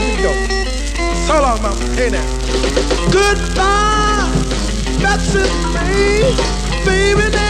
Out we go. So long, Mama. Hey now. Goodbye, Betsy me, baby. Now.